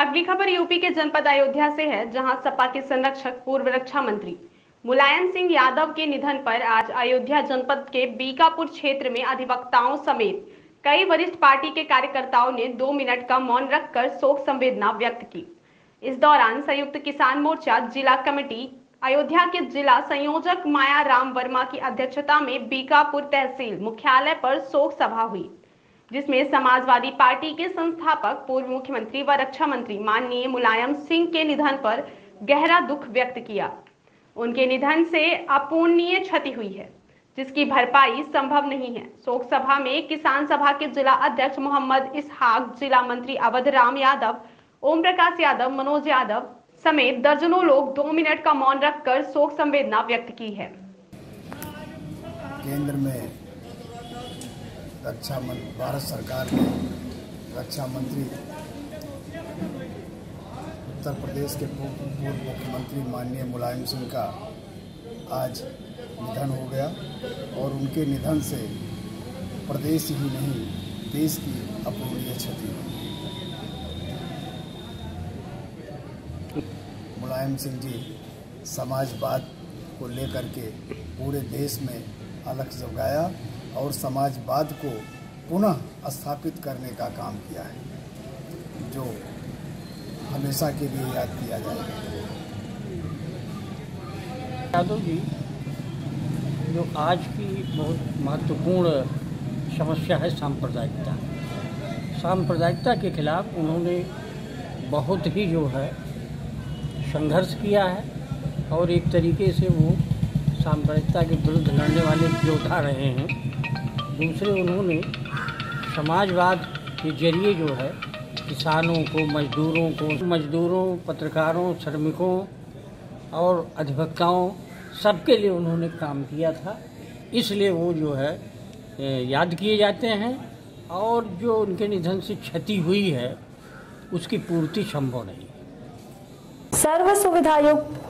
अगली खबर यूपी के जनपद अयोध्या से है, जहाँ सपा के संरक्षक, पूर्व रक्षा मंत्री मुलायम सिंह यादव के निधन पर आज अयोध्या जनपद के बीकापुर क्षेत्र में अधिवक्ताओं समेत कई वरिष्ठ पार्टी के कार्यकर्ताओं ने दो मिनट का मौन रखकर शोक संवेदना व्यक्त की। इस दौरान संयुक्त किसान मोर्चा, जिला कमेटी, अयोध्या के जिला संयोजक माया राम वर्मा की अध्यक्षता में बीकापुर तहसील मुख्यालय पर शोक सभा हुई। जिसमें समाजवादी पार्टी के संस्थापक, पूर्व मुख्यमंत्री व रक्षा मंत्री माननीय मुलायम सिंह के निधन पर गहरा दुख व्यक्त किया। उनके निधन से अपूर्णीय क्षति हुई है, जिसकी भरपाई संभव नहीं है। शोक सभा में किसान सभा के जिला अध्यक्ष मोहम्मद इसहाक, जिला मंत्री अवध राम यादव ओम प्रकाश यादव, मनोज यादव समेत दर्जनों लोग दो मिनट का मौन रखकर शोक संवेदना व्यक्त की है। केंद्र में रक्षा मंत्री भारत सरकार के रक्षा मंत्री, उत्तर प्रदेश के पूर्व मुख्यमंत्री माननीय मुलायम सिंह का आज निधन हो गया और उनके निधन से प्रदेश ही नहीं, देश की अपूर्णीय क्षति हुई मुलायम सिंह जी, समाजवाद को लेकर के पूरे देश में अलग जगाया और समाजवाद को पुनः स्थापित करने का काम किया है, जो हमेशा के लिए याद किया जाए। यादव जी, जो आज की बहुत महत्वपूर्ण समस्या है सांप्रदायिकता। सांप्रदायिकता के खिलाफ उन्होंने बहुत ही जो है संघर्ष किया है और एक तरीके से वो सांप्रदायिकता के विरुद्ध लड़ने वाले योद्धा रहे हैं। दूसरे उन्होंने समाजवाद के ज़रिए जो है, किसानों को, मजदूरों को, मजदूरों, पत्रकारों, श्रमिकों और अधिवक्ताओं सबके लिए उन्होंने काम किया था। इसलिए वो जो है याद किए जाते हैं और जो उनके निधन से क्षति हुई है, उसकी पूर्ति संभव नहीं। सर्व सुविधा युक्त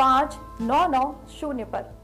पाँच नौ नौ शून्य पर।